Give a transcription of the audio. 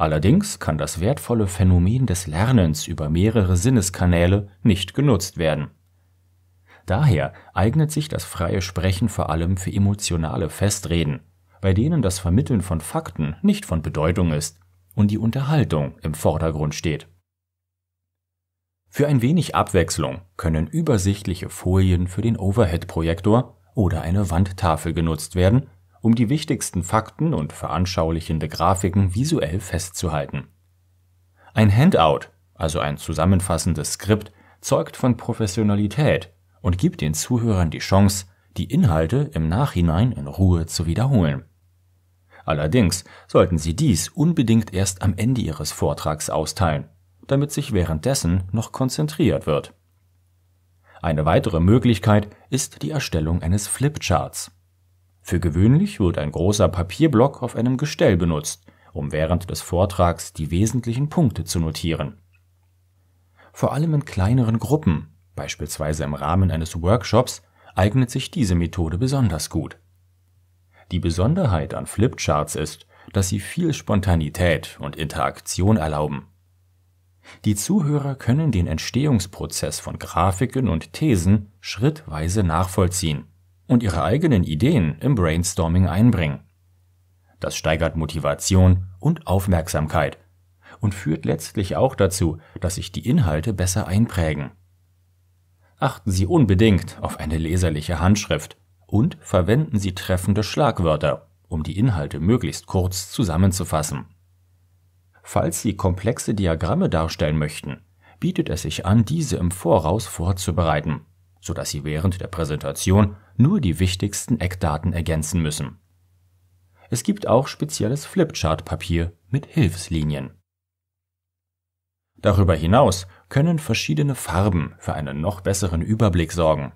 Allerdings kann das wertvolle Phänomen des Lernens über mehrere Sinneskanäle nicht genutzt werden. Daher eignet sich das freie Sprechen vor allem für emotionale Festreden, bei denen das Vermitteln von Fakten nicht von Bedeutung ist und die Unterhaltung im Vordergrund steht. Für ein wenig Abwechslung können übersichtliche Folien für den Overhead-Projektor oder eine Wandtafel genutzt werden, um die wichtigsten Fakten und veranschaulichende Grafiken visuell festzuhalten. Ein Handout, also ein zusammenfassendes Skript, zeugt von Professionalität und gibt den Zuhörern die Chance, die Inhalte im Nachhinein in Ruhe zu wiederholen. Allerdings sollten Sie dies unbedingt erst am Ende Ihres Vortrags austeilen, damit sich währenddessen noch konzentriert wird. Eine weitere Möglichkeit ist die Erstellung eines Flipcharts. Für gewöhnlich wird ein großer Papierblock auf einem Gestell benutzt, um während des Vortrags die wesentlichen Punkte zu notieren. Vor allem in kleineren Gruppen, beispielsweise im Rahmen eines Workshops, eignet sich diese Methode besonders gut. Die Besonderheit an Flipcharts ist, dass sie viel Spontanität und Interaktion erlauben. Die Zuhörer können den Entstehungsprozess von Grafiken und Thesen schrittweise nachvollziehen und ihre eigenen Ideen im Brainstorming einbringen. Das steigert Motivation und Aufmerksamkeit und führt letztlich auch dazu, dass sich die Inhalte besser einprägen. Achten Sie unbedingt auf eine leserliche Handschrift und verwenden Sie treffende Schlagwörter, um die Inhalte möglichst kurz zusammenzufassen. Falls Sie komplexe Diagramme darstellen möchten, bietet es sich an, diese im Voraus vorzubereiten, sodass Sie während der Präsentation nur die wichtigsten Eckdaten ergänzen müssen. Es gibt auch spezielles Flipchart-Papier mit Hilfslinien. Darüber hinaus können verschiedene Farben für einen noch besseren Überblick sorgen